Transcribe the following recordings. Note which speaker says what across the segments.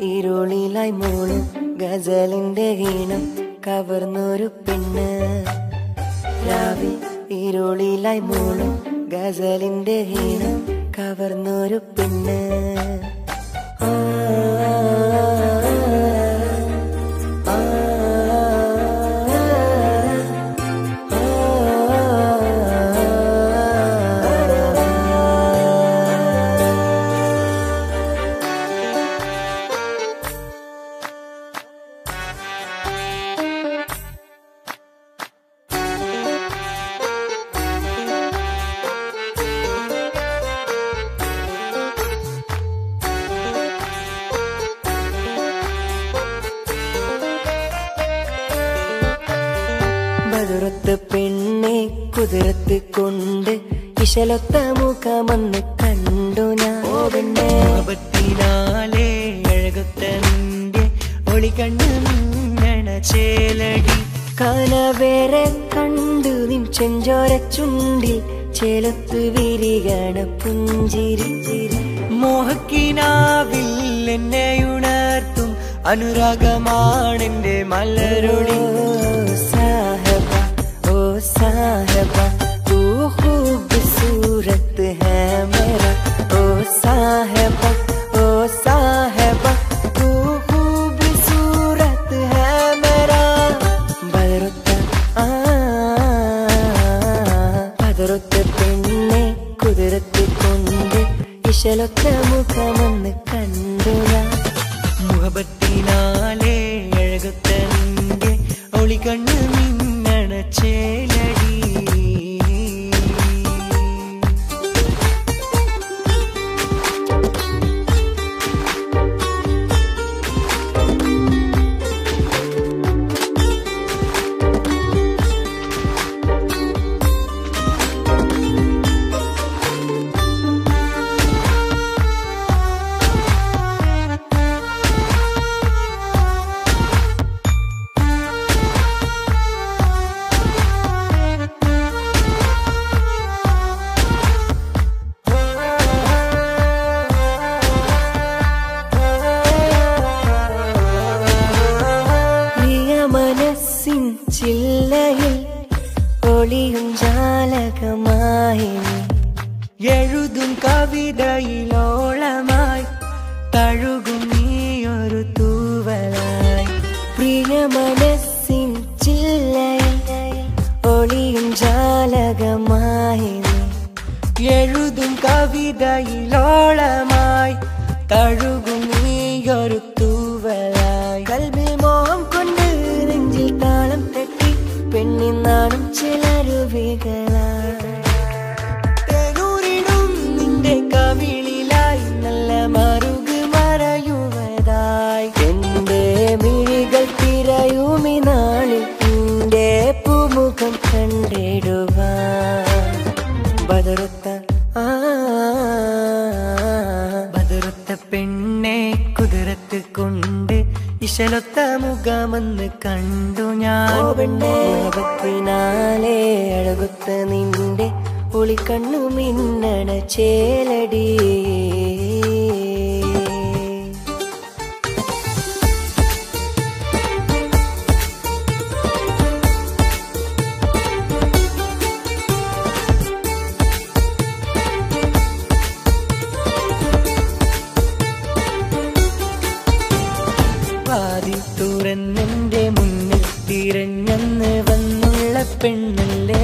Speaker 1: ഇരുളിലായി മൂളും ഗസലിന്റെ ഈണം കവർന്നൊരു പെണ്ണ്. രാവിൽ ഇരുളിലായി മൂളും ഗസലിന്റെ ഈണം കവർന്നൊരു പെണ്ണ്. ആ, ഇശലൊത്ത മുഖമെന്ന് കണ്ടു ഞാൻ. ഓ പെണ്ണെ
Speaker 2: മുഖത്തിനാലെ അഴകൊത്ത നിന്റെ ഒളി കണ്ണു ചേലടി
Speaker 1: കനവേറെ കണ്ടു നിൻ ചെഞ്ചോര ചുണ്ടിൽ ചേലത്ത് വിരികണ പുഞ്ചിരി.
Speaker 2: മോഹക്കിനാവിൽ എന്നെ ഉണർത്തും. അനുരാഗമാണെന്റെ മലരൊളി.
Speaker 1: ബദറുത്ത പെണ്ണെ കുതിരത്ത് കൊണ്ട് ഇശലൊത്ത മുഖമെന്ന് കണ്ടുക
Speaker 2: മുഖപത്തിനാലേ അഴകൊത്ത ഒളി കണ്ണു എഴുതും കവിതയിലോളമായി തഴുകും നീയൊരു തൂവലായി
Speaker 1: പ്രിയ മനസ്സിൻ ചില്ലയിൽ ഒളിയും ജാലകമായി.
Speaker 2: എഴുതും കവിതയിലോളമായി തഴുകും നീയൊരു
Speaker 1: പൂമുഖം കണ്ടിടുവാൻ ബദറുത്ത ആ
Speaker 2: ബദറുത്ത പെണ്ണെ കുതിരത്ത് കൊണ്ട് ഇശലൊത്ത മുഖമെന്ന് കണ്ടു ഞാൻ.
Speaker 1: മുഖത്തിനാലെ അഴകുത്ത നിന്റെ പുളിക്കണ്ണു മിന്നണ ചേലടി.
Speaker 2: വാതിൽ തുറന്നെന്റെ മുന്നിൽ തിരഞ്ഞെന്ന് വന്നുള്ള പെണ്ണല്ലേ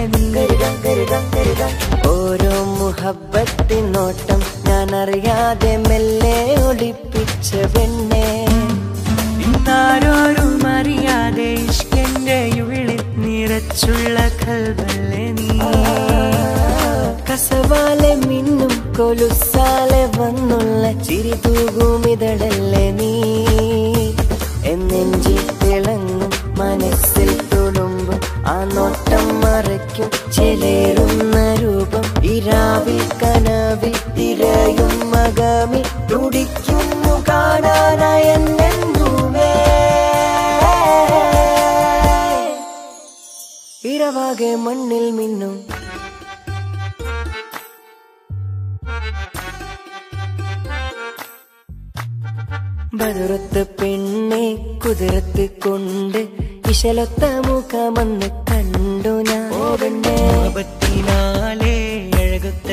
Speaker 1: ഓരോ മുഹബത്തിനോട്ടം ഞാൻ അറിയാതെ മെല്ലെ ഒളിപ്പിച്ച പെണ്ണെ.
Speaker 2: ഇന്നാരോരും അറിയാതെ ഇഷ്കന്റെ ഉള്ളിൽ നിറച്ചുള്ള കൽവല്ലേ നീ?
Speaker 1: കസവാലെ മിന്നും കൊലുസാലെ വന്നുള്ള ചിരി തൂകുമിതളല്ലേ നീ? എന്നെഞ്ചിൽ തിളങ്ങും മനസ്സിൽ തുളുമ്പും ആ നോട്ടം മറയ്ക്കും ചിലേറുന്ന രൂപം ഇരാവിൽ കനവിൽ തിരയും മകമിൽ തുടിക്കുന്നു കാണാനായ ഇരവാകെ മണ്ണിൽ മിന്നും
Speaker 2: കതിർത്ത് പെണ്ണെ കുതിരത്ത് കൊണ്ട് ഇശലൊത്ത മുഖമെന്ന് കണ്ടു ഞാൻ.
Speaker 1: പത്തിനാലേ അഴകുത്ത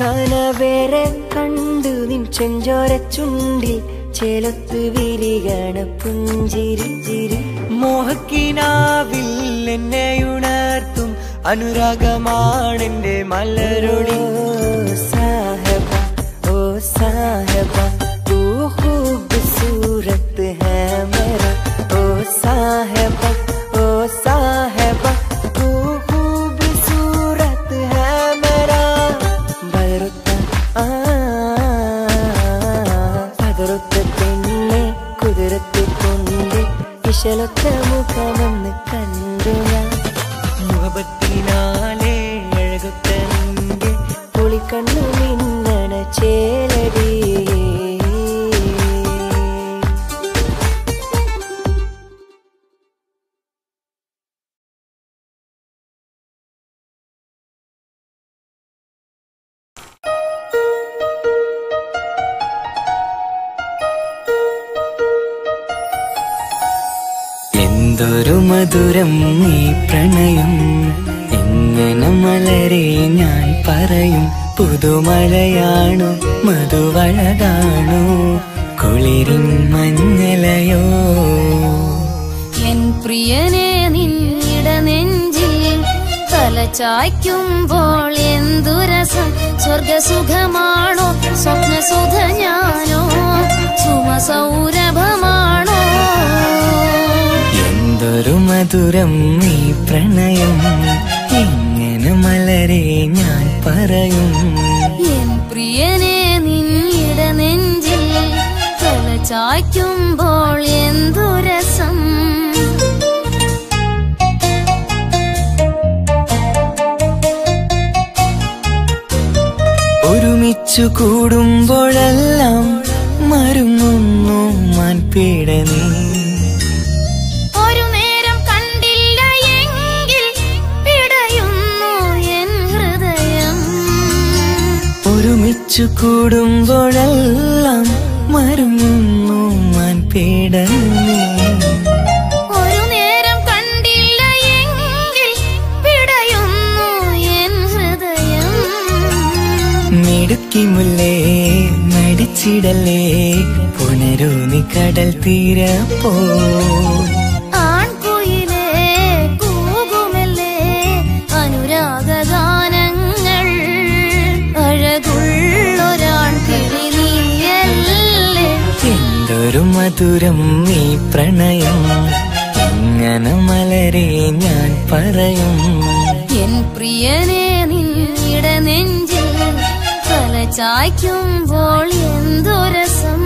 Speaker 2: കനവേറെ കണ്ടു നിൻ ചെഞ്ചോര ചേലത്ത് വിരികണ പുഞ്ചിരി. ചിരി.
Speaker 1: മോഹക്കിനാവിൽ എന്നെ ഉണർത്തും. അനുരാഗമാണെന്റെ മലരൊളി
Speaker 2: साहबा तू खूबसूरत है मेरा ओ साहबा ओ साहबा तू खूबसूरत है मेरा ബദറുത്ത ആ പതറുത്ത പെണ്ണെ കുതിരത്ത് കൊണ്ട് ഇശലൊത്ത മുഖമെന്ന്
Speaker 1: എന്തൊരു മധുരം നീ പ്രണയം? എങ്ങനെ മലരെ ഞാൻ പറയും? പുതുമഴയാണോ മധുവഴകാണോ കുളിരിൻ മഞ്ഞലയോ?
Speaker 3: എൻ പ്രിയനെ നിന്നിട നെഞ്ചിൽ തലചായ്ക്കുമ്പോൾ എന്തുരസം സ്വർഗസുഖമാണോ സ്വപ്നസുധ ഞാനോ? സുമസൗരഭമാണോ
Speaker 1: എന്തൊരു മധുരം നീ പ്രണയം. എങ്ങനെ മലരെ ഞാൻ പറയും.
Speaker 3: എൻ പ്രിയനെ നിന്നിട നെഞ്ചിൽ തലചായ്ക്കുമ്പോൾ എന്തു രസം?
Speaker 1: ഒരുമിച്ചു കൂടുമ്പോഴെല്ലാം മരുങ്ങുന്നു മാൻ നീ
Speaker 3: എങ്കിൽ
Speaker 1: കൂടുമ്പോഴെല്ലാം
Speaker 3: എൻ ഹൃദയം.
Speaker 1: മിടുക്കി മുല്ലേ മടിച്ചിടല്ലേ പുണരൂ നീ കടൽ തീരപ്പോ. മധുരം നീ പ്രണയം. ഇങ്ങനെ മലരെ ഞാൻ പറയും.
Speaker 3: എൻ പ്രിയനെ നിന്നിട നെഞ്ചിൽ തല ചായ്ക്കുമ്പോൾ രസം.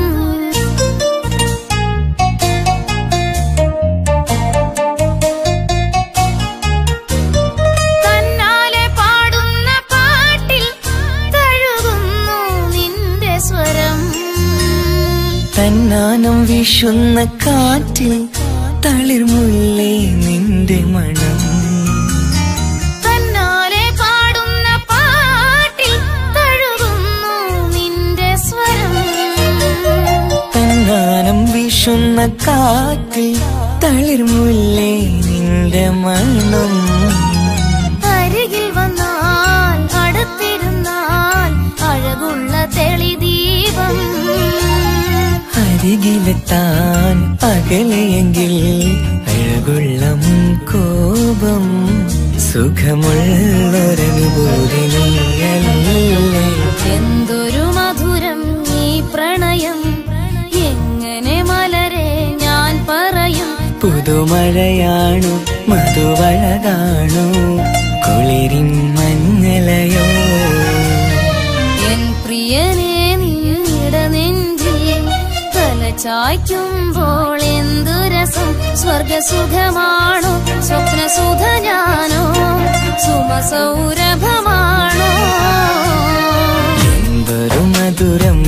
Speaker 1: വീശുന്ന കാറ്റിൽ തളിർമുല്ലേ നിന്റെ മണം.
Speaker 3: തന്നാലെ പാടുന്ന പാട്ടിൽ തഴുകുന്നു നിന്റെ സ്വരം.
Speaker 1: തന്നാനം വീശുന്ന കാറ്റിൽ തളിർമുല്ലേ നിന്റെ മണം.
Speaker 3: അരികിൽ വന്നാൽ അടുത്തിരുന്നാൽ അഴകുള്ള തെളിദീപം.
Speaker 1: അരികിലെത്താൻ അകലെയെങ്കിൽ അഴകുള്ളം കോപം സുഖമുള്ളൊരനുഭൂതി
Speaker 3: എന്തൊരു മധുരം ഈ പ്രണയം? എങ്ങനെ മലരെ ഞാൻ പറയും?
Speaker 1: പുതുമഴയാണു മധുവഴകാണു.
Speaker 3: തലചായ്ക്കുമ്പോൾ എന്തു രസം? സ്വർഗസുഖമാണോ? സ്വപ്നസുഖ ഞാനോ സുമസൗരഭമാണോ?
Speaker 1: എന്തൊരു മധുരം